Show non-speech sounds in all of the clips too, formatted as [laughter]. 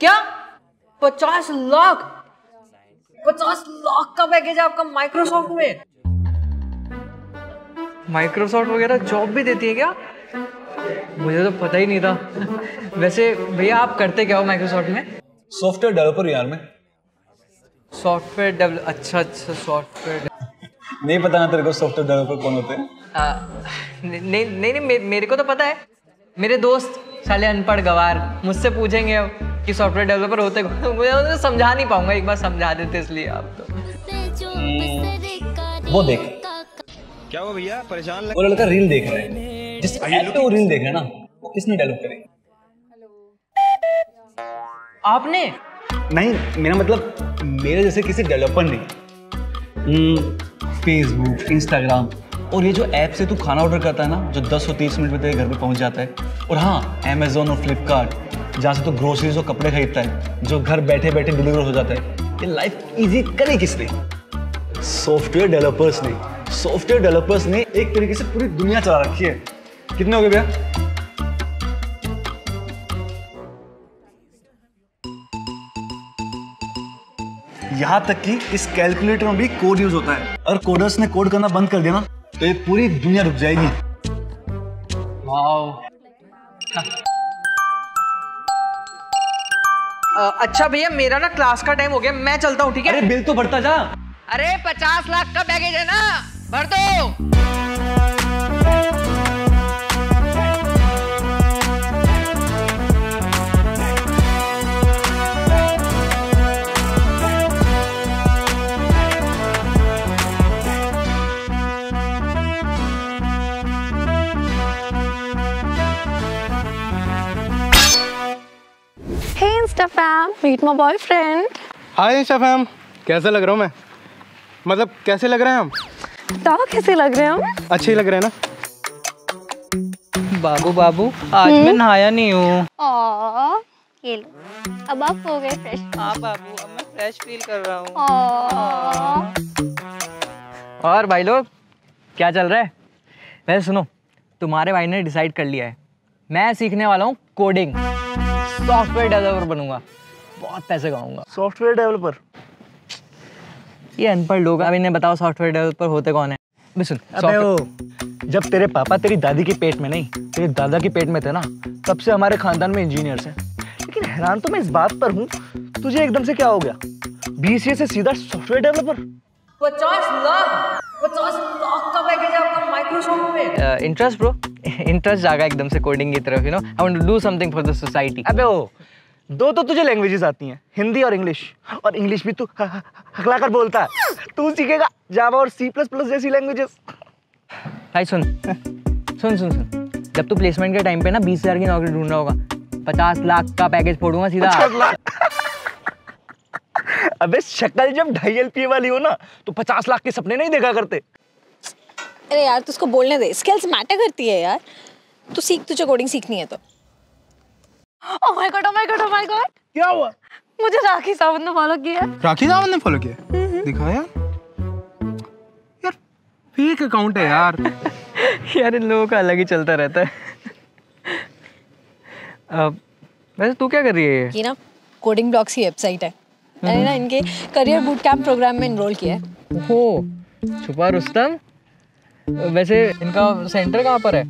क्या? पचास लाख। पचास लाख का पैकेज है आपका माइक्रोसॉफ्ट में। माइक्रोसॉफ्ट वगैरह जॉब भी देती है क्या? मुझे तो पता ही नहीं था। वैसे भैया आप करते क्या हो माइक्रोसॉफ्ट में? सॉफ्टवेयर डेवलपर यार मैं। सॉफ्टवेयर डेवलप अच्छा अच्छा सॉफ्टवेयर नहीं पता ना तेरे को सॉफ्टवेयर डेवलपर कौन होते हैं। नहीं नहीं नहीं मेरे को तो पता है। मेरे दोस्त साले अनपढ़ गवार मुझसे पूछेंगे अब कि सॉफ्टवेयर डेवलपर होते कौन? [laughs] मुझे समझा नहीं पाऊँगा एक बार समझा देते इसलिए आप तो। वो देख। क्या हुआ भैया? परेशान लग वो लड़का रील देख रहा है। जिस ऐप पे वो रील देख रहा है ना वो किसने डेवलप करी? आपने? नहीं मेरा मतलब मेरे जैसे किसी डेवलपर ने फेसबुक इंस्टाग्राम और ये जो ऐप से तू खाना ऑर्डर करता है ना, जो 10 और 30 मिनट में तेरे घर पे पहुँच जाता है, और हाँ अमेजोन और फ्लिपकार्ट जहाँ से तू ग्रोसरीज और कपड़े खरीदता है, जो घर बैठे बैठे डिलीवर हो जाता है, ये लाइफ इजी करे किसने? सॉफ्टवेयर डेवलपर्स ने। सॉफ्टवेयर डेवलपर्स ने एक तरीके से पूरी दुनिया चला रखी है। कितने हो गए भैया? यहाँ तक कि इस कैलकुलेटर में भी कोड यूज़ होता है। और कोडर्स ने कोड करना बंद कर दिया ना तो ये पूरी दुनिया रुक जाएगी। वाओ। अच्छा भैया मेरा ना क्लास का टाइम हो गया मैं चलता हूँ ठीक है? अरे बिल तो भरता जा। अरे पचास लाख का पैकेज है ना भर दो। Meet my boyfriend. हाय शफैम कैसा लग रहा हूँ मैं? मतलब कैसे लग रहे हैं हम? तो कैसे लग रहे हो? अच्छे लग रहे हैं ना? बाबू बाबू आज मैं नहाया नहीं हूँ। ये लो। अब आप हो गए फ्रेश हाँ बाबू अब मैं फ्रेश फील कर रहा हूँ। और भाई लोग क्या चल रहा है? वैसे सुनो तुम्हारे भाई ने डिसाइड कर लिया है। मैं सीखने वाला हूँ कोडिंग सॉफ्टवेयर डेवलपर बनूँगा। बहुत पैसे कमाऊँगा सॉफ्टवेयर डेवलपर। ये अनपढ़ लोग अब इन्हें बताओ सॉफ्टवेयर डेवलपर होते कौन है? अबे सुन अबे ओ जब तेरे पापा तेरी दादी के पेट में नहीं तेरे दादा के पेट में थे ना तब से हमारे खानदान में इंजीनियर्स हैं। लेकिन हैरान तो मैं इस बात पर हूँ तुझे एकदम से क्या हो गया? बीसीए से सीधा सॉफ्टवेयर डेवलपर? पचास लाख पचास लाख का पैकेज है आपका माइक्रोसॉफ्ट में इंटरेस्ट ब्रो इंटरेस्ट जागा एकदम से कोडिंग की तरफ़ you know I want to do something for the society अबे ओ दो तो तुझे लैंग्वेजेस आती हैं हिंदी और इंग्लिश और इंग्लिश भी तू हकला कर बोलता है। तू सीखेगा जावा और सी प्लस प्लस जैसी लैंग्वेजेस भाई सुन। सुन सुन सुन। जब तू प्लेसमेंट के टाइम पे ना बीस हज़ार की नौकरी ढूंढ रहा होगा पचास लाख का पैकेज फोड़ूँगा सीधा। अबे शक्ल जब ढाई एल वाली हो ना तो पचास लाख के सपने नहीं देखा करते। अरे यार तू उसको बोलने दे। स्किल्स मैटर करती है यार। तू सीख तुझे कोडिंग सीखनी है तो। ओह my God oh my God oh my God क्या हुआ? मुझे राखी सावंत ने फॉलो किया है। राखी सावंत ने फॉलो किया? दिखा यार यार फेक अकाउंट है यार। [laughs] यार इन लोगों का अलग ही चलता रहता है। अब वैसे तू क्या कर रही है ये? ये ना कोडिंग ब्लॉक्स की वेबसाइट है। मैंने ना इनके करियर बूट कैंप प्रोग्राम में इनरोल किया है। हो छुपा रुस्तम। वैसे इनका सेंटर कहाँ पर है?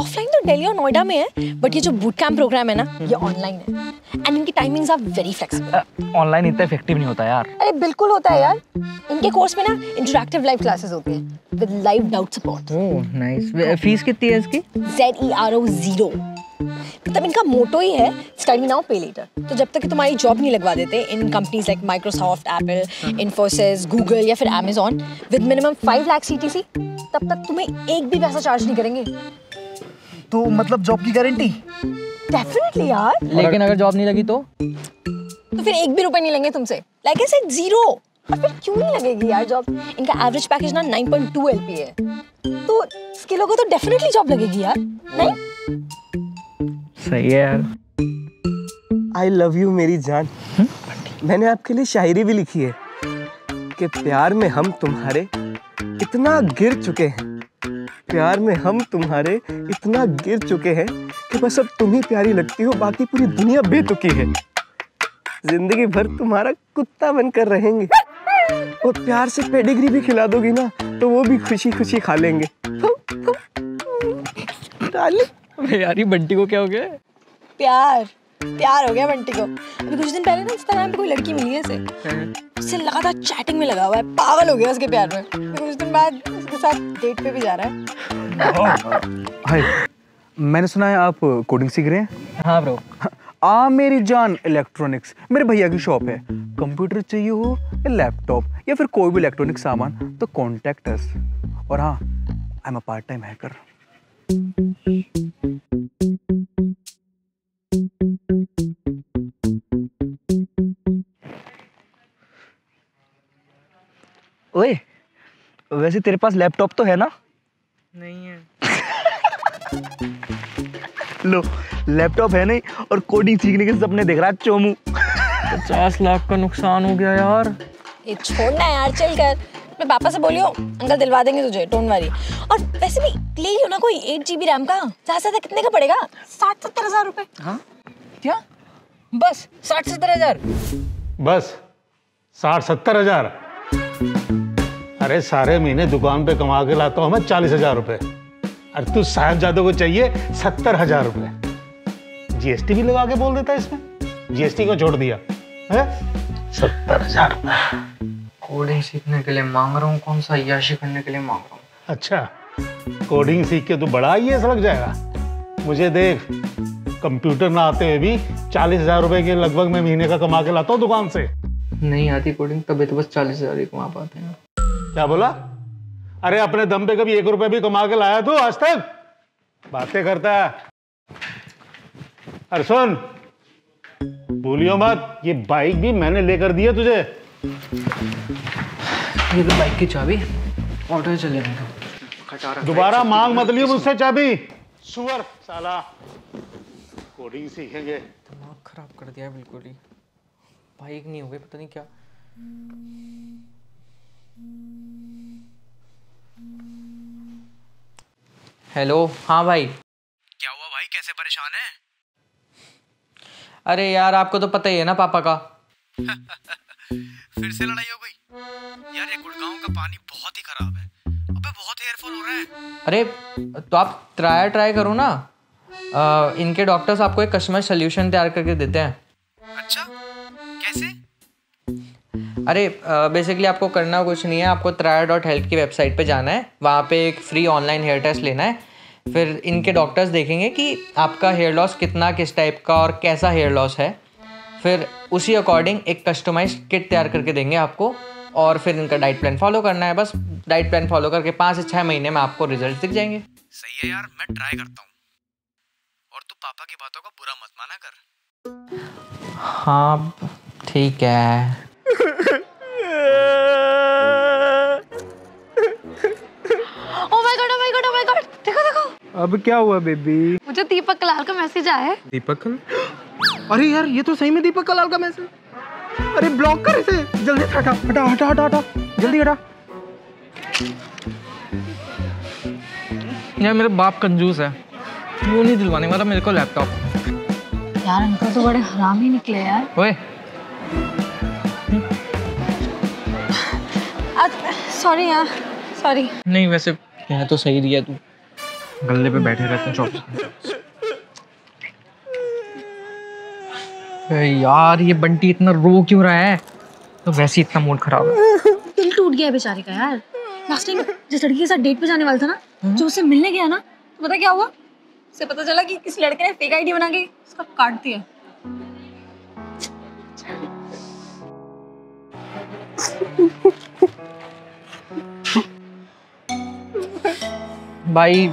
ऑफलाइन तो दिल्ली और नोएडा में है बट ये जो बूट कैंप प्रोग्राम है ना ये ऑनलाइन है. एंड इनकी timings are very flexible online इतना इफ़ेक्टिव नहीं होता यार. अरे बिल्कुल होता है यार. इनके कोर्स में ना इंटरैक्टिव लाइव क्लासेस होती हैं with live doubt support oh nice fees कितनी है इसकी? Z E R O zero मतलब इनका मोटो ही है स्टडी नाउ पे लेटर तो जब तक कि तुम्हारी जॉब नहीं लगवा देते in companies like Microsoft Apple Infosys Google या फिर Amazon with minimum five lakh सी तब तक तुम्हें एक भी पैसा चार्ज नहीं करेंगे. तो मतलब जॉब की गारंटी डेफिनेटली यार। लेकिन अगर जॉब नहीं लगी तो? तो फिर एक भी रुपए नहीं लेंगे तुमसे। लाइक आई सेड ज़ीरो और फिर क्यों नहीं लगेगी यार जॉब इनका एवरेज पैकेज ना 9.2 एलपी है। तो स्किलों को तो डेफिनेटली जॉब लगेगी यार नहीं? सही है यार। आई लव यू मेरी जान। मैंने आपके लिए शायरी भी लिखी है कि प्यार में हम तुम्हारे इतना गिर चुके हैं। प्यार में हम तुम्हारे इतना गिर चुके हैं कि बस अब तुम ही प्यारी लगती हो बाकी पूरी दुनिया बेतुकी है। ज़िंदगी भर तुम्हारा कुत्ता बनकर रहेंगे। और प्यार से पेडिग्री भी खिला दोगी ना तो वो भी खुशी खुशी खा लेंगे। [laughs] यार ये बंटी को क्या हो गया? प्यार। प्यार हो गया बंटी को। अभी कुछ दिन पहले ना इंस्टाग्राम पे कोई लड़की मिली है इसे उससे लगातार चैटिंग में लगा हुआ है। पागल हो गया उसके प्यार में। कुछ दिन बाद उसके साथ डेट पे भी जा रहा है। हाय। मैंने सुना है आप कोडिंग सीख रहे हैं? हाँ ब्रो आ मेरी जान इलेक्ट्रॉनिक्स मेरे भैया की शॉप है। कंप्यूटर चाहिए हो या लैपटॉप या फिर कोई भी इलेक्ट्रॉनिक सामान? तो कॉन्टैक्ट अस और हाँ I am a part time hacker वैसे तेरे पास लैपटॉप तो है ना? नहीं है। लो लैपटॉप है नहीं और कोडिंग सीखने के सपने देख रहा है चोमू। पचास लाख का नुकसान हो गया यार। ये छोड़ना है यार चल कर। मैं पापा से बोलियो अंकल दिलवा देंगे तुझे डोंट वरी और वैसे भी ले लियो ना कोई एट जीबी रैम का। ज़्यादा से ज़्यादा कितने का पड़ेगा? साठ सत्तर हज़ार रुपए। क्या? बस साठ सत्तर हज़ार। बस साठ सत्तर हज़ार। अरे सारे महीने दुकान पे कमा के लाता हूँ मैं चालीस हज़ार रुपए। अरे तू साहबजादों को चाहिए सत्तर हज़ार रुपए। जीएसटी भी लगा के बोल देता है इसमें। जीएसटी को छोड़ दिया। है? सत्तर हज़ार कोडिंग सीखने के लिए मांग रहा हूँ कौन सा? याशी करने के लिए मांग रहा हूँ। अच्छा कोडिंग सीख के तू बड़ा ही है सड़क जाएगा। मुझे देख कंप्यूटर ना आते हुए भी चालीस हज़ार रुपए के लगभग मैं महीने का कमा के लाता हूँ दुकान से। नहीं आती कोडिंग तभी तो बस चालीस हज़ार ही कमा पाते हैं। क्या बोला? अरे अपने दम पे कभी एक रुपए भी कमा के लाया तू आज तक? बातें करता है। अरे सुन भूलियो मत ये बाइक भी मैंने लेकर दी है तुझे। ये तो बाइक की चाबी ऑटो चले जाएगा दोबारा मांग मत लियो मुझसे चाबी। सुअर साला। कोडिंग सीखेंगे। दिमाग खराब कर दिया बिल्कुल ही। बाइक नहीं हो गई पता नहीं क्या। हेलो हाँ भाई। क्या हुआ भाई? कैसे परेशान है? अरे यार आपको तो पता ही है ना पापा का। [laughs] फिर से लड़ाई हो गई? यार ये गुड़गांव का पानी बहुत ही खराब है। अबे बहुत हेयरफॉल हो रहा है। अरे तो आप ट्राई ट्राई करो ना। अ, इनके डॉक्टर्स आपको एक कस्टमर सोल्यूशन तैयार करके देते हैं। अच्छा? अरे बेसिकली आपको करना कुछ नहीं है आपको त्राया डॉट हेल्थ की वेबसाइट पे जाना है वहाँ पे एक फ्री ऑनलाइन हेयर टेस्ट लेना है। फिर इनके डॉक्टर्स देखेंगे कि आपका हेयर लॉस कितना किस टाइप का और कैसा हेयर लॉस है। फिर उसी अकॉर्डिंग एक कस्टमाइज किट तैयार करके देंगे आपको और फिर इनका डाइट प्लान फॉलो करना है। बस डाइट प्लान फॉलो करके पाँच से छः महीने में आपको रिज़ल्ट दिख जाएँगे। सही है यार मैं ट्राई करता हूँ। और तू पापा की बातों का बुरा मत माना कर। हाँ ठीक है। ओ my God oh my God oh my God देखो देखो. अब क्या हुआ बेबी मुझे दीपक कलाल का मैसेज आया है. दीपक? कल अरे यार ये तो सही में दीपक कलाल का मैसेज अरे ब्लॉक कर इसे. जल्दी हटा हटा हटा हटा हटा जल्दी हटा. यार मेरे बाप कंजूस है. वो नहीं दिलवाने वाला मेरे को लैपटॉप यार अंकल तो बड़े हरामी निकले यार. ओए सॉरी यार सॉरी नहीं वैसे कह तो सही दिया तू। गल्ले पे बैठे रहते हैं चौबीस अरे यार ये बंटी इतना रो क्यों रहा है? तो वैसे ही इतना मूड खराब है। दिल टूट गया बेचारे का यार। लास्ट टाइम जिस लड़की के साथ डेट पे जाने वाला था ना जो उससे मिलने गया ना तो पता क्या हुआ? उसे पता चला कि किसी लड़के ने फेक आईडी बना के उसका काट दिया। भाई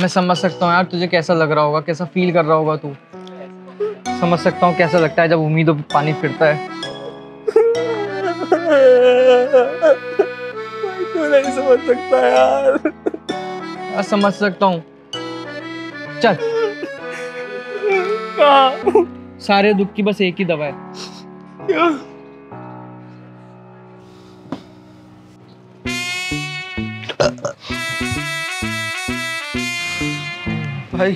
मैं समझ सकता हूँ यार तुझे कैसा लग रहा होगा कैसा फील कर रहा होगा तू। समझ सकता हूँ कैसा लगता है जब उम्मीदों पे पानी फिरता है। क्यों नहीं समझ सकता यार? यार समझ सकता हूँ। चल। सारे दुख की बस एक ही दवा है। भाई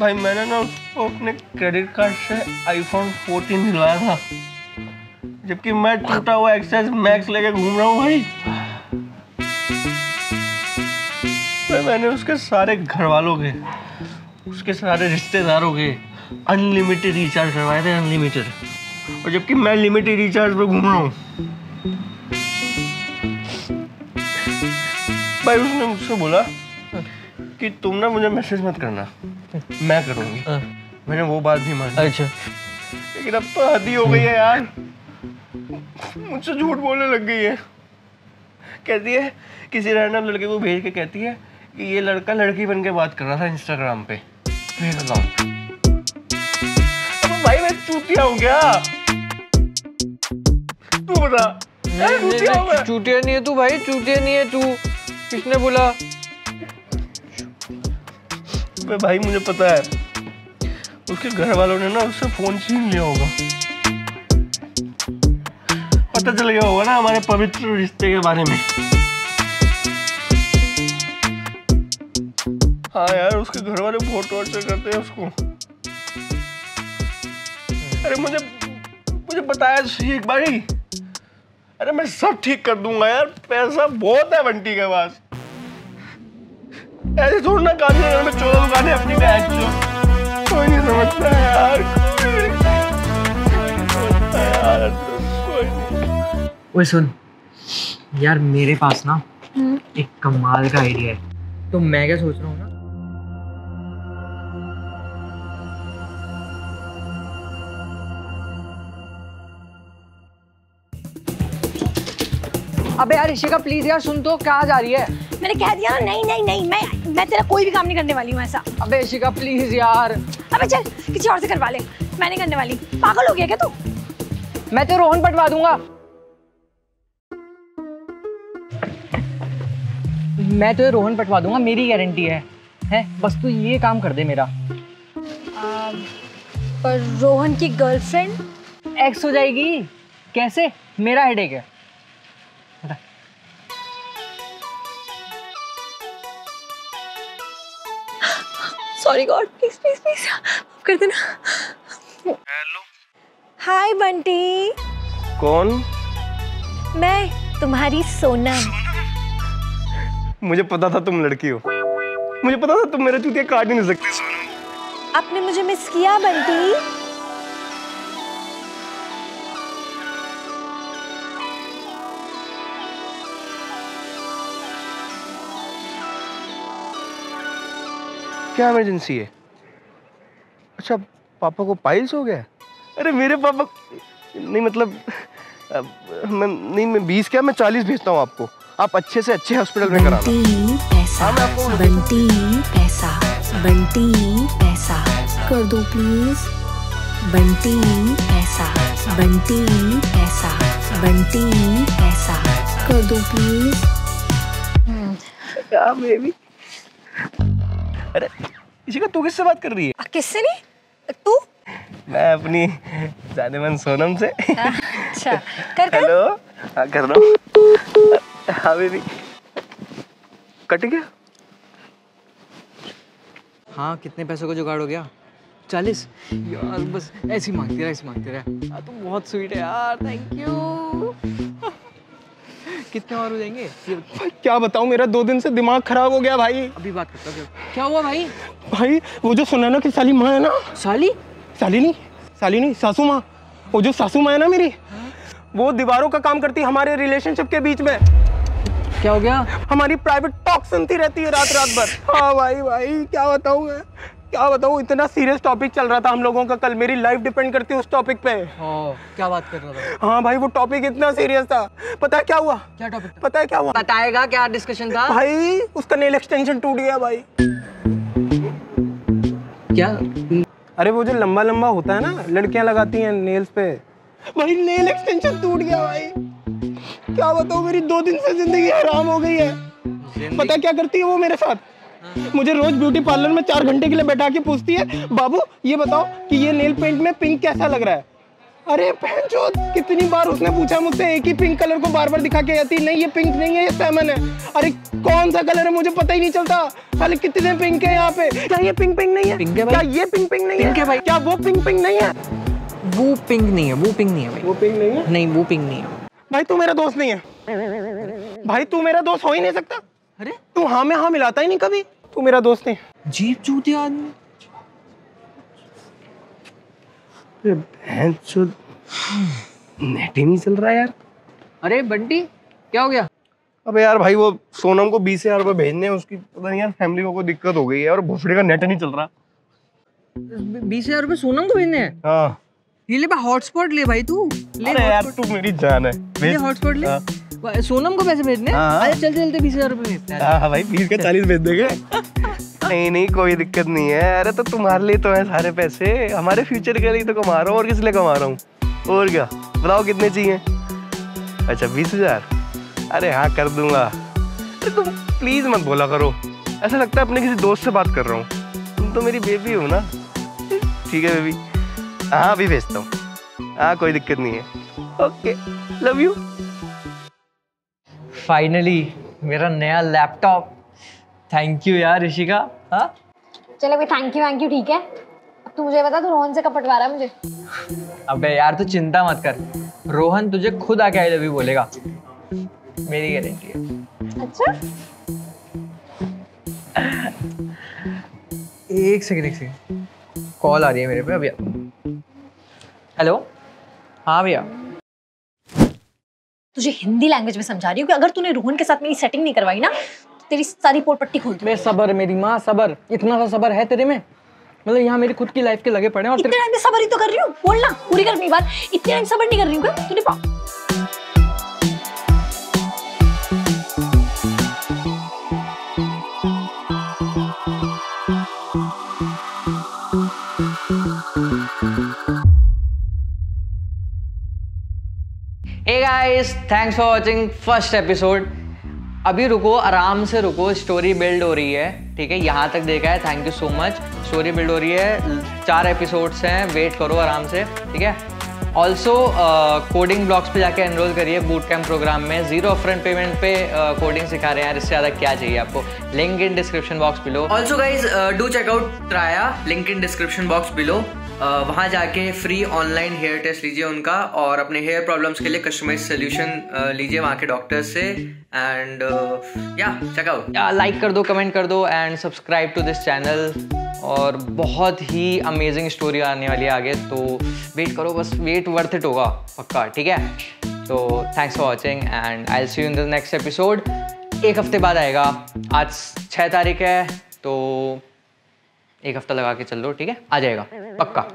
भाई मैंने ना उसको अपने क्रेडिट कार्ड से आईफोन 14 दिलवाया था। जबकि मैं टूटा हुआ एक्सेस मैक्स लेके घूम रहा हूँ भाई। भाई, मैंने उसके सारे घर वालों के, उसके सारे रिश्तेदारों के अनलिमिटेड रिचार्ज करवाए थे अनलिमिटेड और जबकि मैं लिमिटेड रिचार्ज पे घूम रहा हूँ। भाई, उसने मुझसे बोला कि तुम ना मुझे मैसेज मत करना। मैं करूँगी। मैंने वो बात भी मानी। अच्छा। लेकिन अब तो हद ही हो गई है यार। मुझसे झूठ बोलने लग गई है। कहती है किसी रैंडम लड़के को भेज के कहती है कि ये लड़का लड़की बन के बात कर रहा था इंस्टाग्राम पे। बताऊँ अब भाई मैं चूतिया हूँ क्या? तू बता। हूँ। चूतिया नहीं है तू भाई चूतिया नहीं है तू। किसने बोला? अबे भाई मुझे पता है। उसके घर वालों ने ना उससे फ़ोन छीन लिया होगा। पता चल गया होगा ना हमारे पवित्र रिश्ते के बारे में। हाँ यार, उसके घर वाले बहुत टॉर्चर करते हैं उसको। अरे मुझे मुझे बताया एक बारी। अरे मैं सब ठीक कर दूँगा यार, पैसा बहुत है बंटी के पास। ऐसे थोड़ा ना गाने अगर मैं चौदह दुकानें अपनी बैग जो। कोई नहीं समझता यार कोई नहीं समझता यार कोई नहीं। ओए सुन यार मेरे पास ना एक कमाल का आइडिया है। तो मैं क्या सोच रहा हूँ ना अबे यार ऋषिका प्लीज़ यार सुन तो कहाँ जा रही है? मैंने कह दिया ना नहीं नहीं नहीं मैं मैं तेरा कोई भी काम नहीं करने वाली हूँ ऐसा। अबे ऋषिका प्लीज़ यार। अबे चल किसी और से करवा ले मैं नहीं करने वाली। पागल हो गया क्या तू? मैं तो रोहन पटवा दूँगा। मैं तो रोहन पटवा दूँगा मेरी गारंटी है। है? बस तू ये काम कर दे मेरा। पर रोहन की गर्लफ्रेंड एक्स हो जाएगी। कैसे? मेरा हेडेक है। Sorry God please please please माफ़ कर देना हेलो हाय बंटी कौन? मैं तुम्हारी सोना। मुझे पता था तुम लड़की हो। मुझे पता था तुम मेरे चूतिया काट नहीं सकती। आपने मुझे मिस किया बंटी क्या इमरजेंसी है? अच्छा पापा को पाइल्स हो गया? अरे मेरे पापा नहीं मतलब मैं नहीं मैं बीस क्या मैं चालीस भेजता हूँ आपको। आप अच्छे से अच्छे हॉस्पिटल में कराना बंटी पैसा हाँ, मैं आपको बंटी पैसा बंटी पैसा। कर दो प्लीज़ बंटी पैसा बंटी पैसा बंटी पैसा। कर दो प्लीज़ क्या बेबी अरे इसी का तू किससे बात कर रही है? किससे नहीं? तू? मैं अपनी जानेमन सोनम से। अच्छा कर कर। हेलो? हाँ कर रहा हूँ हाँ बेबी। कट गया? हाँ कितने पैसों का जुगाड़ हो गया? चालीस? यार बस ऐसे ही मांगती रहा ऐसे ही मांगती रहा। हाँ, तुम बहुत स्वीट है यार थैंक यू कितने और हो जाएँगे? ये क्या बताऊँ मेरा दो दिन से दिमाग खराब हो गया भाई। अभी बात करता हूँ क्या हुआ? भाई? भाई वो जो सुनैना की साली माँ है ना। साली? साली नहीं साली नहीं सासू माँ। वो जो सासू माँ है ना मेरी वो दीवारों का काम करती है हमारे रिलेशनशिप के बीच में। क्या हो गया? हमारी प्राइवेट टॉक सुनती रहती है रात रात भर। हाँ भाई भाई क्या बताऊँ मैं? क्या बताऊँ इतना सीरियस टॉपिक चल रहा था हम लोगों का कल। मेरी लाइफ डिपेंड करती है उस टॉपिक पे। हाँ क्या बात कर रहा था? हाँ भाई वो टॉपिक इतना सीरियस था। पता है क्या हुआ? क्या टॉपिक पता है क्या हुआ? बताएगा क्या डिस्कशन था? भाई उसका नेल एक्सटेंशन टूट गया भाई। क्या? अरे वो जो लंबा लंबा होता है ना लड़कियाँ लगाती हैं नेल्स पे। भाई नेल एक्सटेंशन टूट गया भाई। क्या बताऊँ मेरी दो दिन से ज़िंदगी हराम हो गई है। पता क्या करती है वो मेरे साथ? मुझे रोज ब्यूटी पार्लर में चार घंटे के लिए बैठा के पूछती है बाबू ये बताओ कि ये नेल पेंट में पिंक कैसा लग रहा है? अरे पहनचोद कितनी बार उसने पूछा मुझसे एक ही पिंक कलर को बार बार दिखा के आती नहीं ये पिंक नहीं है ये सैमन है। अरे कौन सा कलर है मुझे पता ही नहीं चलता। साले कितने पिंक है यहाँ पे? क्या ये पिंक पिंक नहीं है? पिंक है भाई। क्या ये पिंक पिंक नहीं पिंक है भाई। क्या वो पिंक पिंक नहीं है? वो पिंक नहीं है वो पिंक नहीं है भाई। वो पिंक नहीं है? नहीं वो पिंक नहीं है। भाई तू मेरा दोस्त नहीं है। भाई तू मेरा दोस्त हो ही नहीं सकता। अरे तू हाँ में हाँ मिलाता ही नहीं कभी। तू मेरा दोस्त नहीं जीप चूती आदमी। नेट ही नहीं चल रहा यार। अरे बंटी क्या हो गया? अबे यार भाई वो सोनम को बीस हज़ार रुपए भेजने हैं उसकी पता नहीं यार फैमिली को कोई दिक्कत हो गई है और भोसड़ी का नेट नहीं चल रहा। बीस हज़ार रुपये सोनम को भेजने हैं? हाँ। ये ले भाई हॉटस्पॉट ले भाई तू। ले अरे यार तू मेरी जान है। ले हॉटस्पॉट ले। हाँ। सोनम को पैसे भेजने? हाँ। अरे चलते चलते बीस हज़ार हैं हाँ। हाँ भाई बीस का चालीस भेज देंगे। नहीं नहीं कोई दिक्कत नहीं है। अरे तो तुम्हारे लिए तो है सारे पैसे। हमारे फ्यूचर के लिए तो कमा रहा हूँ और किस लिए कमा रहा हूँ? और क्या? बताओ कितने चाहिए? अच्छा बीस हज़ार? अरे हाँ कर दूँगा। अरे तुम प्लीज़ मत बोला करो। ऐसा लगता है अपने किसी दोस्त से बात कर रहा हूँ। तुम तो मेरी बेबी हो ना। ठीक है बेबी हाँ अभी भेजता हूँ। हाँ कोई दिक्कत नहीं है। ओके लव यू फाइनली मेरा नया लैपटॉप थैंक यू यार ऋषिका. हाँ? चलो भाई थैंक यू थैंक यू ठीक है? अब तू मुझे बता तू रोहन से कब पटवा रहा है मुझे? अबे यार तू चिंता मत कर. रोहन तुझे खुद आके आई लव यू बोलेगा. मेरी गारंटी है. अच्छा? एक सेकंड एक सेकंड कॉल आ रही है मेरे पे अभी हेलो हाँ भैया. तुझे हिंदी लैंग्वेज में समझा रही हूँ कि अगर तूने रोहन के साथ मेरी सेटिंग नहीं करवाई ना तो तेरी सारी पोरपट्टी खोल मेरे मैं सबर मेरी माँ सबर। इतना सा सबर है तेरे में? मतलब यहाँ मेरी खुद की लाइफ के लगे पड़े और इतने टाइम सबर ही तो कर रही हूँ बोलना पूरी कर अपनी बात। इतने टाइम सबर नहीं कर रही हूँ तूने guys thanks for watching first episode अभी रुको, आराम से रुको स्टोरी बिल्ड हो रही है, ठीक है? यहाँ तक देखा है thank you so much story build हो रही है, चार एपिसोड्स हैं वेट करो आराम से, ठीक है? ऑल्सो कोडिंग ब्लॉग्स पे जाके एनरोल करिए बूट कैम्प प्रोग्राम में। ज़ीरो अपफ्रंट पेमेंट पे कोडिंग uh, सिखा रहे हैं इससे ज़्यादा क्या चाहिए आपको? Link in description box below also guys do check out Traya link in description box below वहाँ जाके फ्री ऑनलाइन हेयर टेस्ट लीजिए उनका और अपने हेयर प्रॉब्लम्स के लिए कस्टमाइज सोल्यूशन लीजिए वहाँ के डॉक्टर्स से। एंड या चेकआउट लाइक कर दो कमेंट कर दो and subscribe to this channel और बहुत ही अमेजिंग स्टोरी आने वाली है आगे तो वेट करो, बस वेट वर्थ इट होगा पक्का, ठीक है? तो thanks for watching and I see you in the next episode एक हफ़्ते बाद आएगा। आज छः तारीख है तो एक हफ़्ता लगा के चल लो ठीक है? आ जाएगा, पक्का।